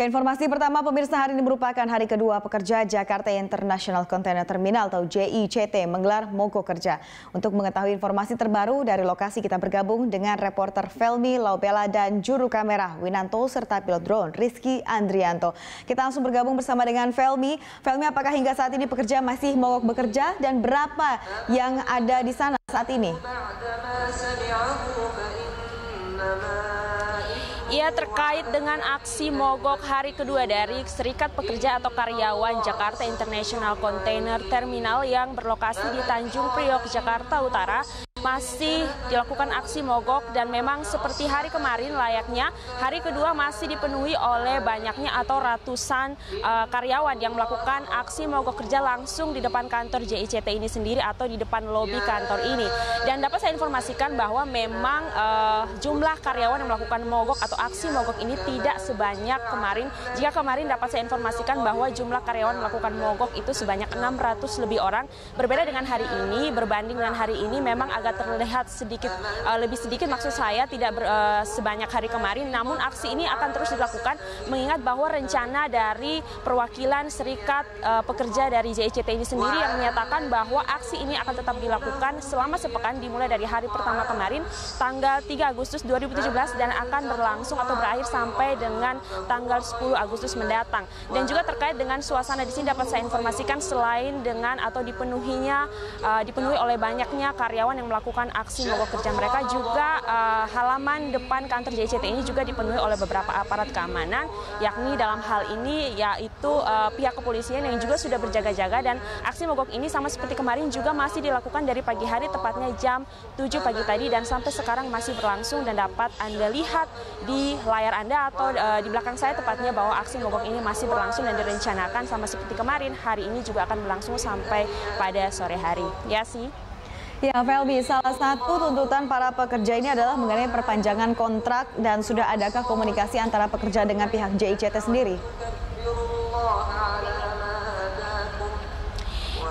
Ke informasi pertama, pemirsa hari ini merupakan hari kedua pekerja Jakarta International Container Terminal atau JICT menggelar mogok kerja. Untuk mengetahui informasi terbaru dari lokasi kita bergabung dengan reporter Felmi Laubela dan juru kamera Winanto serta pilot drone Rizky Andrianto. Kita langsung bergabung bersama dengan Felmi. Felmi, apakah hingga saat ini pekerja masih mogok bekerja dan berapa yang ada di sana saat ini? Ia terkait dengan aksi mogok hari kedua dari Serikat Pekerja atau Karyawan Jakarta International Container Terminal yang berlokasi di Tanjung Priok, Jakarta Utara masih dilakukan aksi mogok dan memang seperti hari kemarin layaknya hari kedua masih dipenuhi oleh banyaknya atau ratusan uh, karyawan yang melakukan aksi mogok kerja langsung di depan kantor JICT ini sendiri atau di depan lobi kantor ini. Dan dapat saya informasikan bahwa memang uh, jumlah karyawan yang melakukan mogok atau aksi mogok ini tidak sebanyak kemarin. Jika kemarin dapat saya informasikan bahwa jumlah karyawan melakukan mogok itu sebanyak 600 lebih orang. Berbeda dengan hari ini, berbanding dengan hari ini memang agak agak terlihat sedikit uh, lebih sedikit maksud saya tidak ber, uh, sebanyak hari kemarin. Namun aksi ini akan terus dilakukan mengingat bahwa rencana dari perwakilan serikat uh, pekerja dari JICT ini sendiri yang menyatakan bahwa aksi ini akan tetap dilakukan selama sepekan dimulai dari hari pertama kemarin tanggal 3 Agustus 2017 dan akan berlangsung atau berakhir sampai dengan tanggal 10 Agustus mendatang. Dan juga terkait dengan suasana di sini dapat saya informasikan selain dengan atau dipenuhinya uh, dipenuhi oleh banyaknya karyawan yang melakukan melakukan aksi mogok kerja mereka juga uh, halaman depan kantor JCT ini juga dipenuhi oleh beberapa aparat keamanan yakni dalam hal ini yaitu uh, pihak kepolisian yang juga sudah berjaga-jaga dan aksi mogok ini sama seperti kemarin juga masih dilakukan dari pagi hari tepatnya jam 7 pagi tadi dan sampai sekarang masih berlangsung dan dapat Anda lihat di layar Anda atau uh, di belakang saya tepatnya bahwa aksi mogok ini masih berlangsung dan direncanakan sama seperti kemarin hari ini juga akan berlangsung sampai pada sore hari. Ya sih. Ya, Felbi, salah satu tuntutan para pekerja ini adalah mengenai perpanjangan kontrak dan sudah adakah komunikasi antara pekerja dengan pihak JICT sendiri?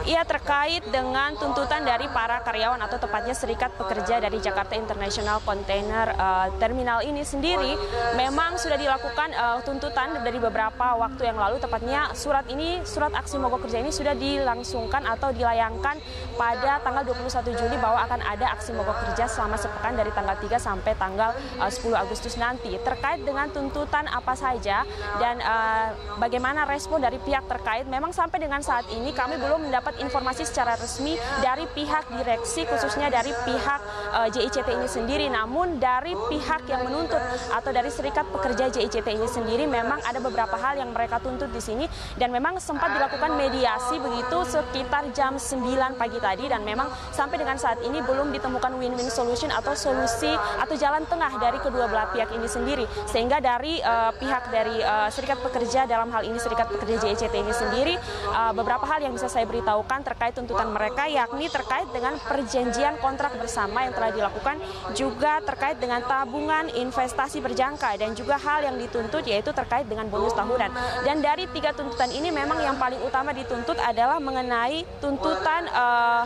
Ia terkait dengan tuntutan dari para karyawan atau tepatnya Serikat Pekerja dari Jakarta International Container uh, Terminal ini sendiri. Memang sudah dilakukan uh, tuntutan dari beberapa waktu yang lalu. Tepatnya surat ini surat aksi mogok kerja ini sudah dilangsungkan atau dilayangkan pada tanggal 21 Juli bahwa akan ada aksi mogok kerja selama sepekan dari tanggal 3 sampai tanggal uh, 10 Agustus nanti. Terkait dengan tuntutan apa saja dan uh, bagaimana respon dari pihak terkait memang sampai dengan saat ini kami belum mendapat informasi secara resmi dari pihak direksi khususnya dari pihak uh, eh, JICT ini sendiri. Namun dari pihak yang menuntut atau dari Serikat Pekerja JICT ini sendiri memang ada beberapa hal yang mereka tuntut di sini dan memang sempat dilakukan mediasi begitu sekitar jam 9 pagi tadi dan memang sampai dengan saat ini belum ditemukan win-win solution atau solusi atau jalan tengah dari kedua belah pihak ini sendiri. Sehingga dari uh, pihak dari uh, Serikat Pekerja dalam hal ini Serikat Pekerja JICT ini sendiri uh, beberapa hal yang bisa saya beritahu dilakukan terkait tuntutan mereka yakni terkait dengan perjanjian kontrak bersama yang telah dilakukan juga terkait dengan tabungan investasi berjangka dan juga hal yang dituntut yaitu terkait dengan bonus tahunan. Dan dari tiga tuntutan ini memang yang paling utama dituntut adalah mengenai tuntutan uh,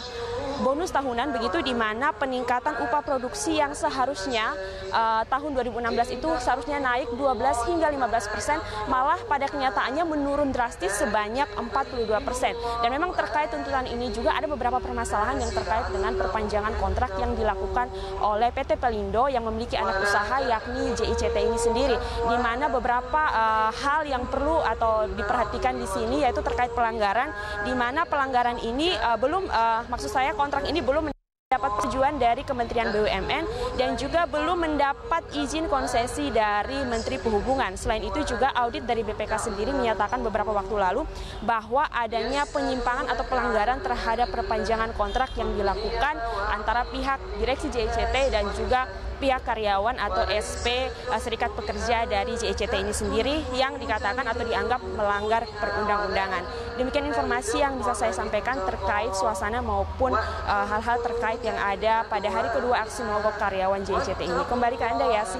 bonus tahunan begitu di mana peningkatan upah produksi yang seharusnya uh, tahun 2016 itu seharusnya naik 12 hingga 15 persen malah pada kenyataannya menurun drastis sebanyak 42 persen. Dan memang terkait tuntutan ini juga ada beberapa permasalahan yang terkait dengan perpanjangan kontrak yang dilakukan oleh PT Pelindo yang memiliki anak usaha yakni JICT ini sendiri di mana beberapa uh, hal yang perlu atau diperhatikan di sini yaitu terkait pelanggaran di mana pelanggaran ini uh, belum uh, maksud saya kontrak ini belum dapat tujuan dari Kementerian BUMN dan juga belum mendapat izin konsesi dari Menteri Perhubungan. Selain itu juga audit dari BPK sendiri menyatakan beberapa waktu lalu bahwa adanya penyimpangan atau pelanggaran terhadap perpanjangan kontrak yang dilakukan antara pihak Direksi JCT dan juga pihak karyawan atau SP eh, Serikat Pekerja dari JCT ini sendiri yang dikatakan atau dianggap melanggar perundang-undangan. Demikian informasi yang bisa saya sampaikan terkait suasana maupun eh, hal-hal uh, terkait yang ada pada hari kedua aksi mogok karyawan JCT ini. Kembali ke Anda, Yasi.